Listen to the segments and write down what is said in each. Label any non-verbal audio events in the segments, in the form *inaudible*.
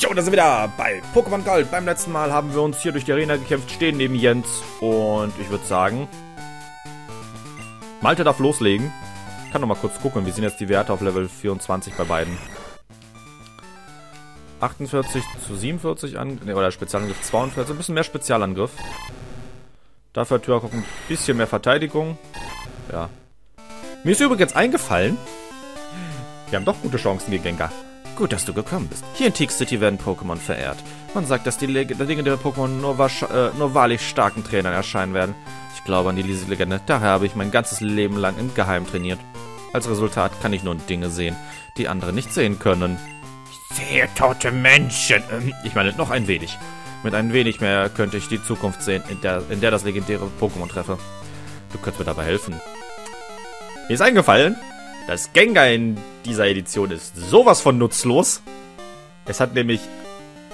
Jo, da sind wir wieder bei Pokémon Gold. Beim letzten Mal haben wir uns hier durch die Arena gekämpft, stehen neben Jens. Und ich würde sagen, Malte darf loslegen. Ich kann noch mal kurz gucken, wie sind jetzt die Werte auf Level 24 bei beiden. 48 zu 47 an, ne, oder Spezialangriff 42, ein bisschen mehr Spezialangriff. Dafür hat Tyrakok ein bisschen mehr Verteidigung. Ja. Mir ist übrigens eingefallen, wir haben doch gute Chancen gegen Gengar. Gut, dass du gekommen bist. Hier in Teak City werden Pokémon verehrt. Man sagt, dass die Leg legendäre Pokémon nur, äh, nur wahrlich starken Trainern erscheinen werden. Ich glaube an diese Legende, daher habe ich mein ganzes Leben lang im Geheim trainiert. Als Resultat kann ich nun Dinge sehen, die andere nicht sehen können. Ich sehe tote Menschen. Ähm, ich meine, noch ein wenig. Mit ein wenig mehr könnte ich die Zukunft sehen, in der, in der das legendäre Pokémon treffe. Du könntest mir dabei helfen. Mir ist eingefallen, dass Gengar in dieser Edition ist sowas von nutzlos. Es hat nämlich...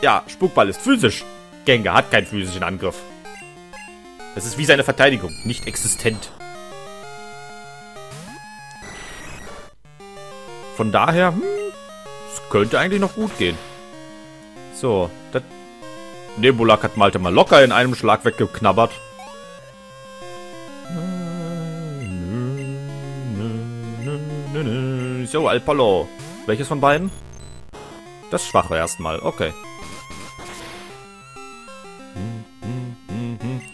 Ja, Spukball ist physisch. Gengar hat keinen physischen Angriff. Das ist wie seine Verteidigung, nicht existent. Von daher, hm, es könnte eigentlich noch gut gehen. So, das Nebulak hat Malte mal locker in einem Schlag weggeknabbert. So, Alpolo. Welches von beiden? Das schwache erstmal, okay.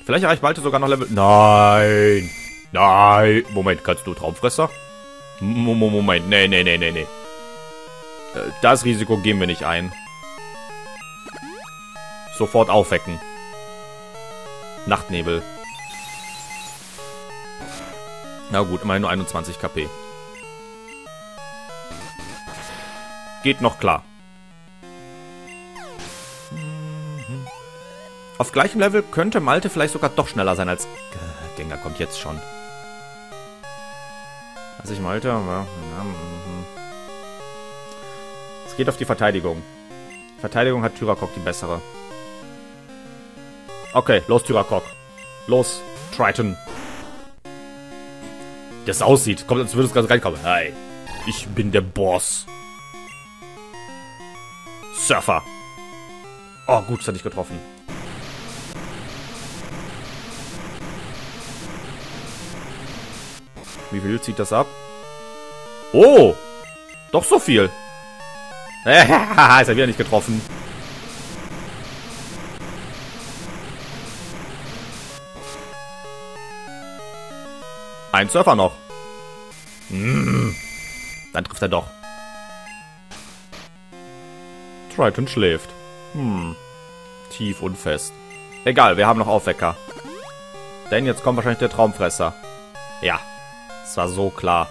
Vielleicht erreicht Malte sogar noch Level... Nein! Nein! Moment, kannst du Traumfresser? Moment, nee, nee, nee, nee, nee. Äh, das Risiko gehen wir nicht ein. Sofort aufwecken. Nachtnebel. Na gut, immerhin nur 21 KP. Geht noch klar. Auf gleichem Level könnte Malte vielleicht sogar doch schneller sein als... Gengar kommt jetzt schon. Also ich Malte... Mhm. Es geht auf die Verteidigung. Verteidigung hat Tyrakok die bessere. Okay, los Tyrakok. Los, Triton. Das aussieht. Kommt, als würde es gerade reinkommen. Hi. Ich bin der Boss. Surfer. Oh, gut, das hat dich getroffen. Wie viel zieht das ab? Oh! Doch so viel. *laughs* ist er wieder nicht getroffen. Ein Surfer noch. Hm. Dann trifft er doch. Triton schläft. Hm. Tief und fest. Egal, wir haben noch Aufwecker. Denn jetzt kommt wahrscheinlich der Traumfresser. Ja, es war so klar.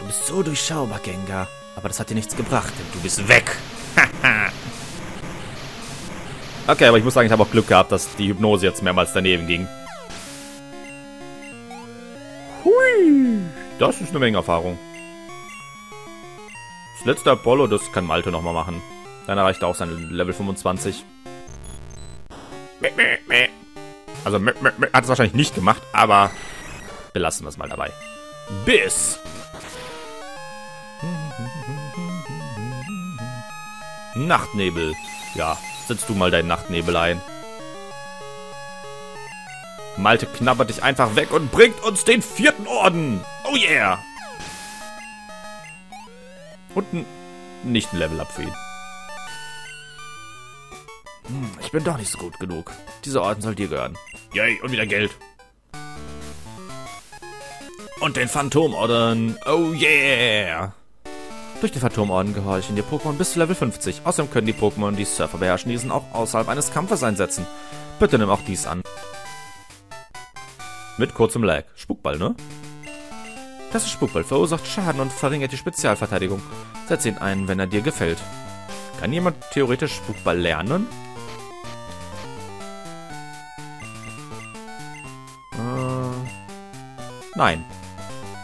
Du bist so durchschaubar, Gengar. Aber das hat dir nichts gebracht, denn du bist weg. *laughs* okay, aber ich muss sagen, ich habe auch Glück gehabt, dass die Hypnose jetzt mehrmals daneben ging. Hui, das ist eine Menge Erfahrung. Das letzte Apollo, das kann Malte nochmal machen. Dann erreicht er auch sein Level 25. Also, hat es wahrscheinlich nicht gemacht, aber belassen wir es mal dabei. Bis! Nachtnebel. Ja, setz du mal deinen Nachtnebel ein. Malte knabbert dich einfach weg und bringt uns den vierten Orden. Oh yeah! Und ein, nicht ein Level-Up für ihn. Hm, ich bin doch nicht so gut genug. Dieser Orden soll dir gehören. Yay, und wieder Geld. Und den Phantomorden. Oh yeah! Durch den Phantomorden gehorchen die Pokémon bis zu Level 50. Außerdem können die Pokémon, die Surfer beherrschen, diesen auch außerhalb eines Kampfes einsetzen. Bitte nimm auch dies an. Mit kurzem Lag. Spukball, ne? Das Spukball verursacht Schaden und verringert die Spezialverteidigung. Setz ihn ein, wenn er dir gefällt. Kann jemand theoretisch Spukball lernen? Äh, nein.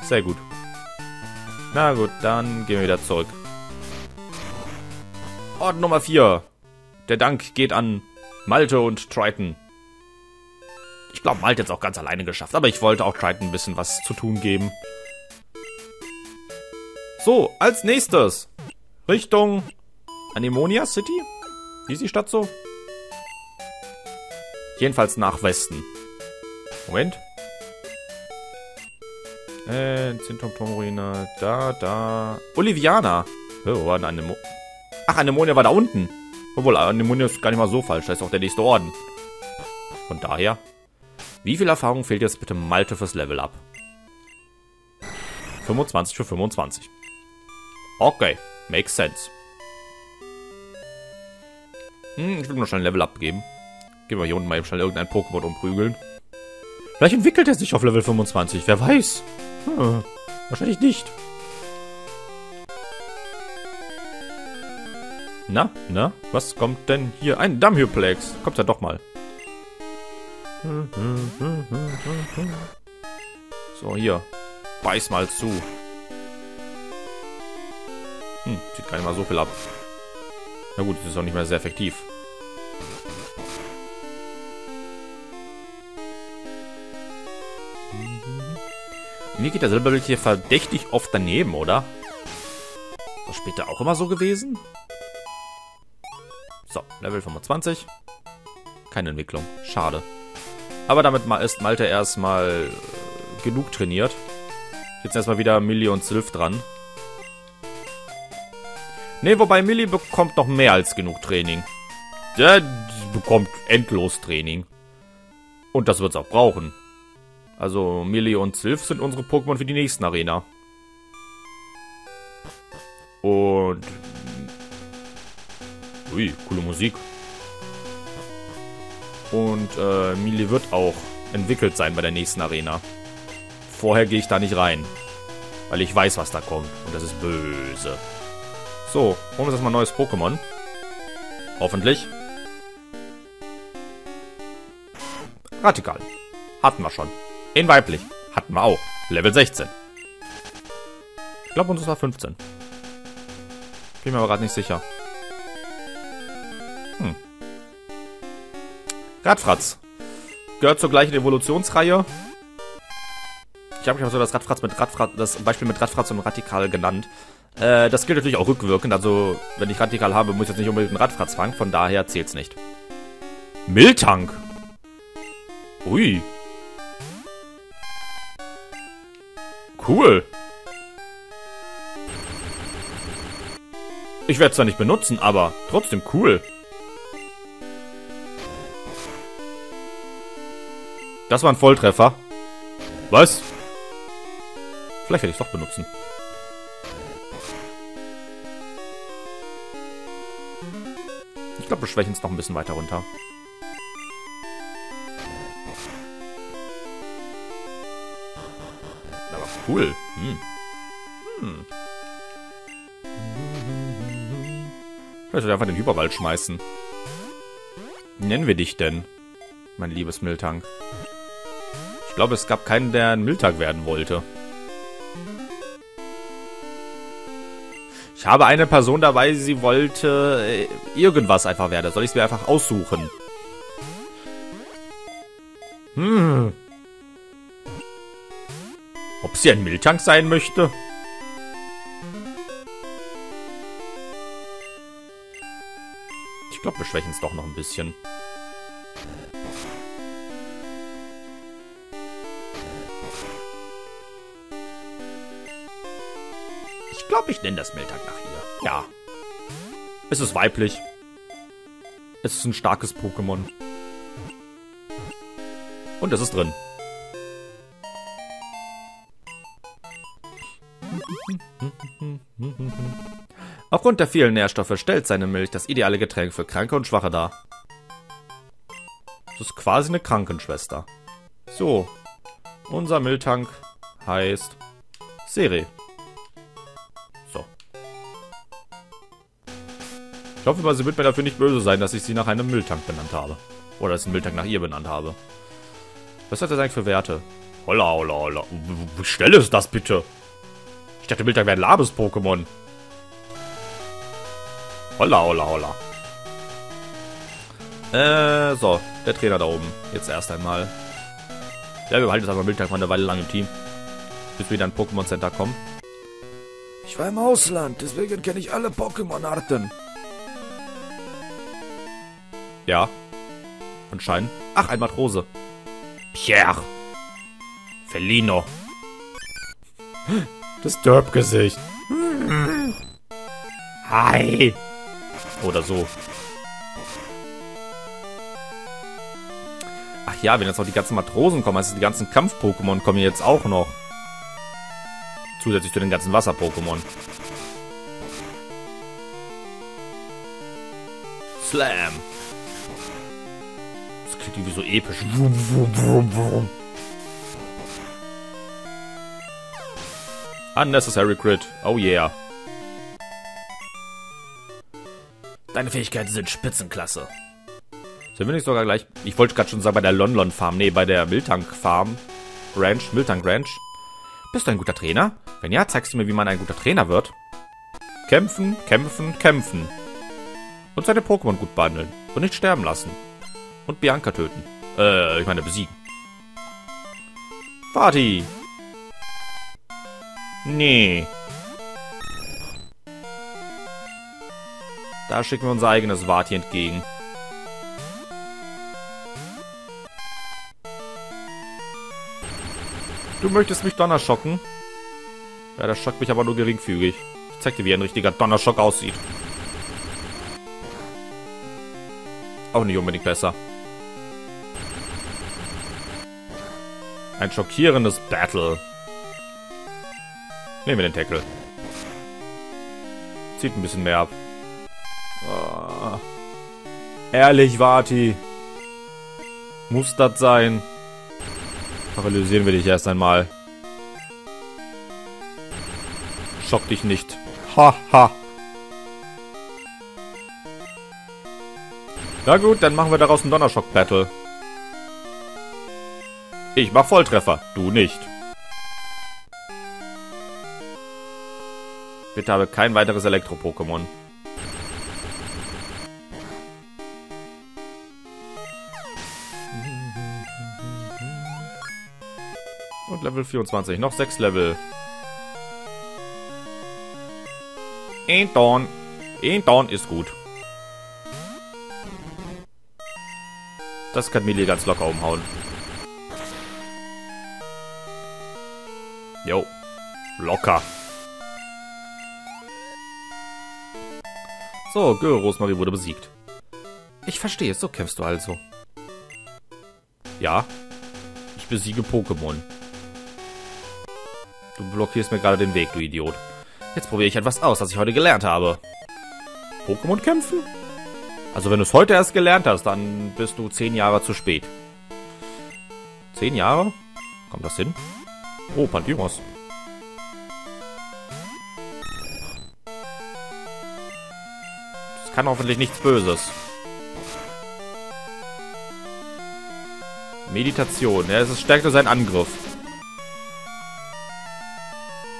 Sehr gut. Na gut, dann gehen wir wieder zurück. Ort Nummer 4. Der Dank geht an Malte und Triton glaube, Malte hat es auch ganz alleine geschafft. Aber ich wollte auch Triton ein bisschen was zu tun geben. So, als nächstes. Richtung Anemonia City? Wie ist die Stadt so? Jedenfalls nach Westen. Moment. Äh, Zintom-Tomruine. Da, da. Oliviana. Oh, war Anemo Ach, Anemonia war da unten. Obwohl, Anemonia ist gar nicht mal so falsch. Da ist auch der nächste Orden. Von daher. Wie viel Erfahrung fehlt jetzt bitte Malte fürs Level Up? 25 für 25. Okay, makes sense. Hm, ich will nur schnell ein Level Up geben. Gehen wir hier unten mal eben schnell irgendein Pokémon umprügeln. Vielleicht entwickelt er sich auf Level 25, wer weiß. Hm, wahrscheinlich nicht. Na, na, was kommt denn hier? Ein Damhyplex. Kommt ja doch mal. So, hier. Beiß mal zu. Zieht gar nicht mal so viel ab. Na gut, das ist auch nicht mehr sehr effektiv. Mir geht der Silberbild hier verdächtig oft daneben, oder? Ist das später auch immer so gewesen? So, Level 25. Keine Entwicklung. Schade. Aber damit ist Malte erstmal genug trainiert. Jetzt erstmal wieder Millie und Sylph dran. Ne, wobei Millie bekommt noch mehr als genug Training. Der bekommt endlos Training. Und das wird es auch brauchen. Also Millie und Sylph sind unsere Pokémon für die nächsten Arena. Und... Ui, coole Musik. Und äh, Millie wird auch entwickelt sein bei der nächsten Arena. Vorher gehe ich da nicht rein. Weil ich weiß, was da kommt. Und das ist böse. So, holen wir uns erstmal ein neues Pokémon. Hoffentlich. Radikal. Hatten wir schon. In weiblich. Hatten wir auch. Level 16. Ich glaube, uns war 15. Bin mir aber gerade nicht sicher. Hm. Radfratz. Gehört zur gleichen Evolutionsreihe. Ich habe so das Radfratz mit Radfratz, das Beispiel mit Radfratz und Radikal genannt. Äh, das gilt natürlich auch rückwirkend. Also, wenn ich Radikal habe, muss ich jetzt nicht unbedingt einen Radfratz fangen. Von daher zählt's nicht. Miltank. Ui. Cool. Ich werde es zwar nicht benutzen, aber trotzdem cool. Das war ein Volltreffer. Was? Vielleicht werde ich es doch benutzen. Ich glaube, wir schwächen es noch ein bisschen weiter runter. Cool. Hm. Hm. Vielleicht einfach den Hyperwald schmeißen. Wie nennen wir dich denn, mein liebes Miltank? Ich glaube, es gab keinen, der ein Miltank werden wollte. Ich habe eine Person dabei, sie wollte äh, irgendwas einfach werden. Soll ich es mir einfach aussuchen? Hm. Ob sie ein Miltank sein möchte? Ich glaube, wir schwächen es doch noch ein bisschen. Ich glaube, ich nenne das Miltank nach ihr. Ja. Es ist weiblich. Es ist ein starkes Pokémon. Und es ist drin. Aufgrund der vielen Nährstoffe stellt seine Milch das ideale Getränk für Kranke und Schwache dar. Das ist quasi eine Krankenschwester. So. Unser Miltank heißt Sere. Ich hoffe, sie wird mir dafür nicht böse sein, dass ich sie nach einem Miltank benannt habe. Oder dass ich einen Miltank nach ihr benannt habe. Was hat das eigentlich für Werte? Holla, holla, holla. Wie schnell ist das bitte? Ich dachte, Miltank wäre ein Labes-Pokémon. Holla, holla, holla. Äh, so. Der Trainer da oben. Jetzt erst einmal. Ja, wir behalten jetzt einfach Miltank mal eine Weile lang im Team. Bis wir wieder in Pokémon Center kommen. Ich war im Ausland, deswegen kenne ich alle Pokémon-Arten. Ja. Anscheinend. Ach, ein Matrose. Pierre. Felino. Das Derp-Gesicht. Hi. Oder so. Ach ja, wenn jetzt noch die ganzen Matrosen kommen, also die ganzen Kampf-Pokémon kommen jetzt auch noch. Zusätzlich zu den ganzen Wasser-Pokémon. Slam. Klingt irgendwie so episch. Unnecessary Crit. Oh yeah. Deine Fähigkeiten sind Spitzenklasse. Sind wir nicht sogar gleich... Ich wollte gerade schon sagen, bei der Lonlon Farm. Nee, bei der Miltank Farm. Ranch, Miltank Ranch. Bist du ein guter Trainer? Wenn ja, zeigst du mir, wie man ein guter Trainer wird. Kämpfen, kämpfen, kämpfen. Und seine Pokémon gut behandeln. Und nicht sterben lassen. Und Bianca töten. Äh, ich meine besiegen. Vati. Nee. Da schicken wir unser eigenes Vati entgegen. Du möchtest mich Donnerschocken? Ja, das schockt mich aber nur geringfügig. Ich zeig dir, wie ein richtiger Donnerschock aussieht. Auch nicht unbedingt besser. Ein schockierendes Battle. Nehmen wir den Tackle. Zieht ein bisschen mehr ab. Oh. Ehrlich, Vati. Muss das sein? Paralysieren wir dich erst einmal. Schock dich nicht. Haha. Ha. Na gut, dann machen wir daraus ein Donnerschock-Battle. Ich mach Volltreffer, du nicht. Bitte habe kein weiteres Elektro-Pokémon. Und Level 24. Noch 6 Level. Ein Ein ist gut. Das kann Millie ganz locker umhauen. Jo. Locker. So, Gö, Rosmarie wurde besiegt. Ich verstehe, so kämpfst du also. Ja. Ich besiege Pokémon. Du blockierst mir gerade den Weg, du Idiot. Jetzt probiere ich etwas aus, was ich heute gelernt habe. Pokémon kämpfen? Also wenn du es heute erst gelernt hast, dann bist du zehn Jahre zu spät. Zehn Jahre? Kommt das hin? Oh, Pantyros. Das kann hoffentlich nichts Böses. Meditation. Ja, es stärkt nur seinen Angriff.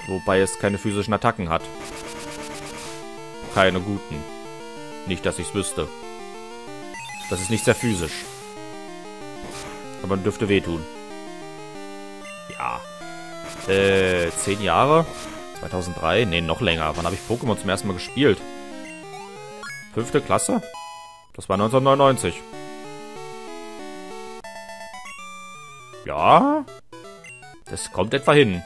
Wobei es keine physischen Attacken hat. Keine guten. Nicht, dass ich es wüsste. Das ist nicht sehr physisch. Aber dürfte wehtun. Ja. Äh, zehn Jahre? 2003? Ne, noch länger. Wann habe ich Pokémon zum ersten Mal gespielt? Fünfte Klasse? Das war 1999. Ja. Das kommt etwa hin.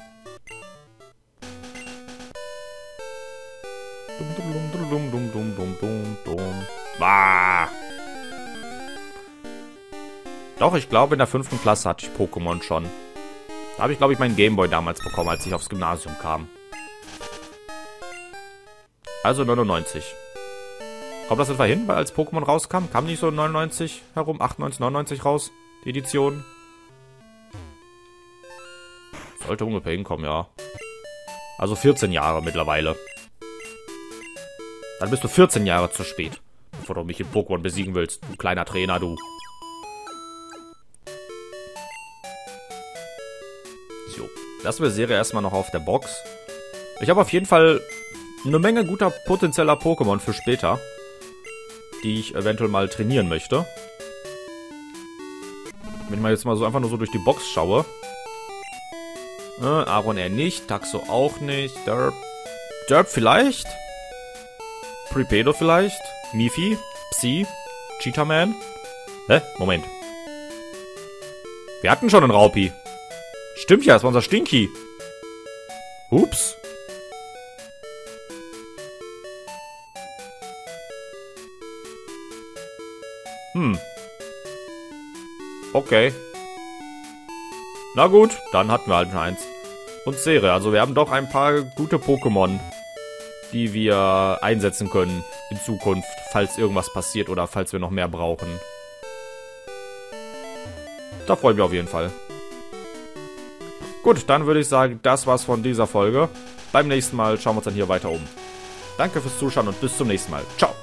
Bah. Doch, ich glaube, in der fünften Klasse hatte ich Pokémon schon. Da habe ich, glaube ich, meinen Gameboy damals bekommen, als ich aufs Gymnasium kam. Also 99. Kommt das etwa hin? Weil als Pokémon rauskam, kam nicht so 99 herum, 98, 99 raus, die Edition. Sollte ungefähr hinkommen, ja. Also 14 Jahre mittlerweile. Dann bist du 14 Jahre zu spät, bevor du mich in Pokémon besiegen willst, du kleiner Trainer, du. Lassen wir Serie erstmal noch auf der Box. Ich habe auf jeden Fall eine Menge guter potenzieller Pokémon für später, die ich eventuell mal trainieren möchte. Wenn ich mal jetzt mal so einfach nur so durch die Box schaue. Äh, Aaron eher nicht, Taxo auch nicht, Derp. Derp vielleicht? Prepedo vielleicht? Mifi? Psi? Cheetah Man? Hä? Moment. Wir hatten schon einen Raupi. Stimmt ja, das war unser Stinky. Ups. Hm. Okay. Na gut, dann hatten wir halt schon eins. Und Sere, also wir haben doch ein paar gute Pokémon, die wir einsetzen können in Zukunft, falls irgendwas passiert oder falls wir noch mehr brauchen. Da freuen wir auf jeden Fall. Gut, dann würde ich sagen, das war's von dieser Folge. Beim nächsten Mal schauen wir uns dann hier weiter um. Danke fürs Zuschauen und bis zum nächsten Mal. Ciao.